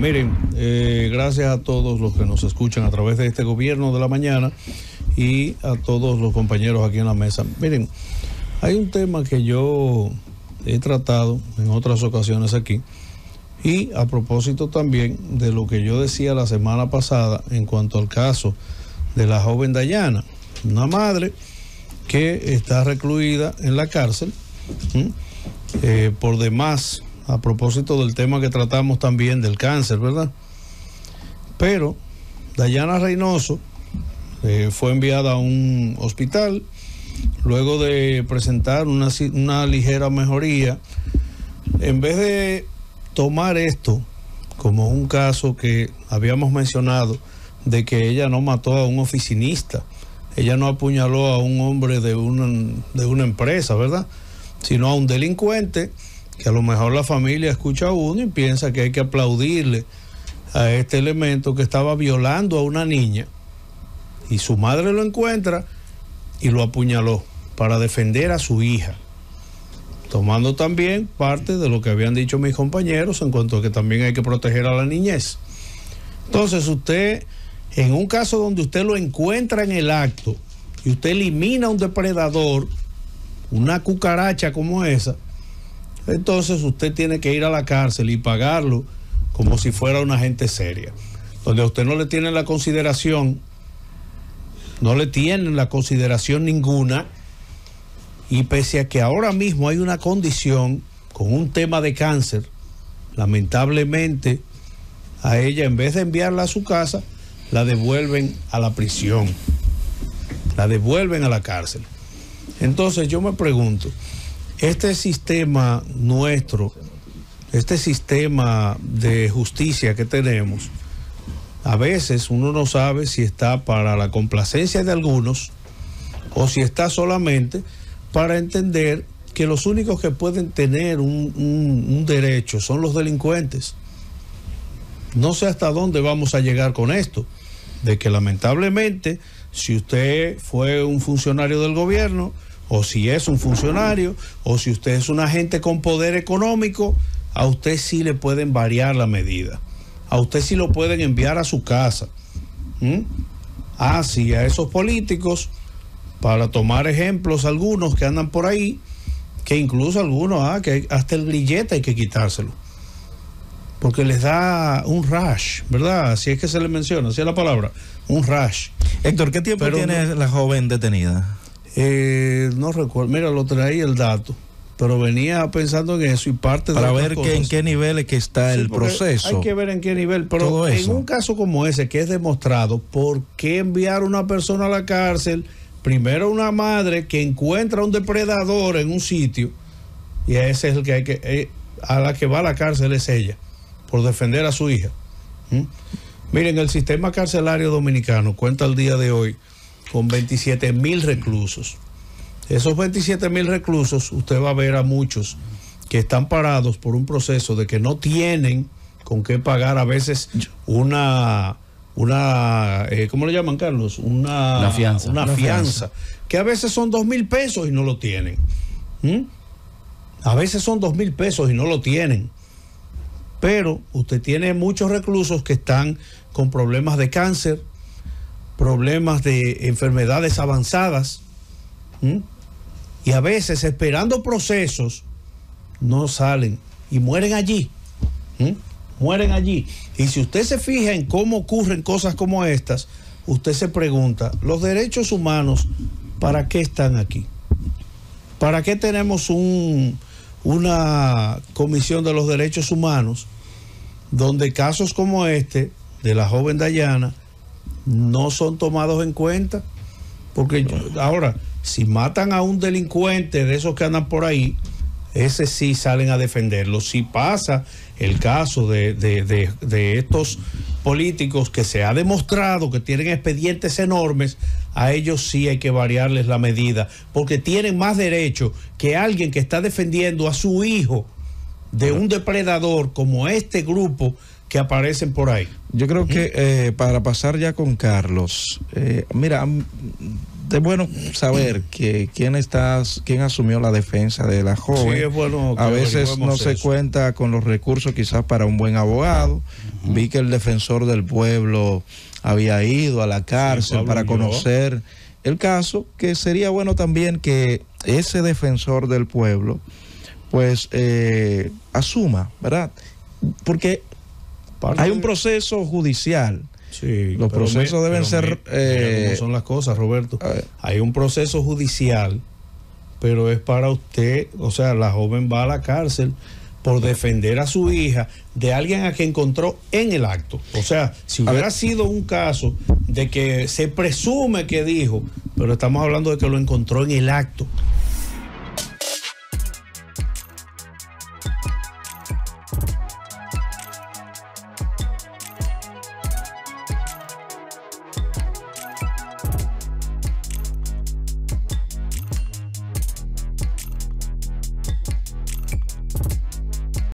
Miren, eh, gracias a todos los que nos escuchan a través de este gobierno de la mañana y a todos los compañeros aquí en la mesa. Miren, hay un tema que yo he tratado en otras ocasiones aquí y a propósito también de lo que yo decía la semana pasada en cuanto al caso de la joven Dayana, una madre que está recluida en la cárcel eh, por demás a propósito del tema que tratamos también del cáncer, ¿verdad? Pero Dayana Reynoso eh, fue enviada a un hospital luego de presentar una, ligera mejoría. En vez de tomar esto como un caso que habíamos mencionado de que ella no mató a un oficinista, ella no apuñaló a un hombre de una empresa, ¿verdad? Sino a un delincuente que a lo mejor la familia escucha a uno y piensa que hay que aplaudirle a este elemento que estaba violando a una niña y su madre lo encuentra y lo apuñaló para defender a su hija, tomando también parte de lo que habían dicho mis compañeros en cuanto a que también hay que proteger a la niñez. Entonces usted, en un caso donde usted lo encuentra en el acto y usted elimina a un depredador, una cucaracha como esa, entonces usted tiene que ir a la cárcel y pagarlo como si fuera una gente seria, donde a usted no le tienen la consideración, no le tienen la consideración ninguna, y pese a que ahora mismo hay una condición con un tema de cáncer, lamentablemente a ella en vez de enviarla a su casa, la devuelven a la prisión, la devuelven a la cárcel. Entonces yo me pregunto, este sistema nuestro, este sistema de justicia que tenemos, a veces uno no sabe si está para la complacencia de algunos o si está solamente para entender que los únicos que pueden tener un, derecho son los delincuentes. No sé hasta dónde vamos a llegar con esto, de que lamentablemente si usted fue un funcionario del gobierno, o si es un funcionario, o si usted es un agente con poder económico, a usted sí le pueden variar la medida. A usted sí lo pueden enviar a su casa. ¿Mm? Ah, sí, a esos políticos, para tomar ejemplos, algunos que andan por ahí, que incluso algunos, ah, que hasta el grillete hay que quitárselo. Porque les da un rash, ¿verdad? Así es que se le menciona, así es la palabra, un rash. Héctor, ¿qué tiempo tiene la joven detenida? Eh, no recuerdo, mira, lo traí el dato, pero venía pensando en eso y parte Para ver que, en qué nivel es que está el proceso. Hay que ver en qué nivel, pero en un caso como ese que es demostrado, ¿por qué enviar a una persona a la cárcel? Primero una madre que encuentra un depredador en un sitio y ese es el que hay que eh, a la que va a la cárcel es ella por defender a su hija. ¿Mm? Miren, el sistema carcelario dominicano cuenta el día de hoy con 27 mil reclusos. Esos 27 mil reclusos, usted va a ver a muchos que están parados por un proceso de que no tienen con qué pagar a veces una, una eh, ¿cómo le llaman, Carlos? Una, fianza. Una, fianza, que a veces son dos mil pesos y no lo tienen. ¿Mm? A veces son dos mil pesos y no lo tienen. Pero usted tiene muchos reclusos que están con problemas de cáncer, problemas de enfermedades avanzadas y a veces esperando procesos no salen y mueren allí. Mueren allí. Y si usted se fija en cómo ocurren cosas como estas, usted se pregunta, ¿los derechos humanos para qué están aquí? ¿Para qué tenemos un, una comisión de los derechos humanos donde casos como este de la joven Dayana no son tomados en cuenta. Porque ahora, si matan a un delincuente de esos que andan por ahí, ese sí salen a defenderlo. Si pasa el caso de, de, estos políticos que se ha demostrado que tienen expedientes enormes, a ellos sí hay que variarles la medida, porque tienen más derecho que alguien que está defendiendo a su hijo de un depredador como este grupo que aparecen por ahí. Yo creo que eh, para pasar ya con Carlos, eh, mira, es bueno saber que quién está, quién asumió la defensa de la joven. Sí, es bueno a veces no se cuenta con los recursos quizás para un buen abogado. Vi que el defensor del pueblo había ido a la cárcel para conocer el caso, que sería bueno también que ese defensor del pueblo pues eh, asuma, ¿verdad? Porque hay un proceso judicial. Sí, los procesos deben ser... Eh, son las cosas, Roberto. Hay un proceso judicial, pero es para usted, o sea, la joven va a la cárcel por defender a su hija de alguien a quien encontró en el acto. O sea, si hubiera sido un caso de que se presume que dijo, pero estamos hablando de que lo encontró en el acto.